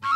Bye.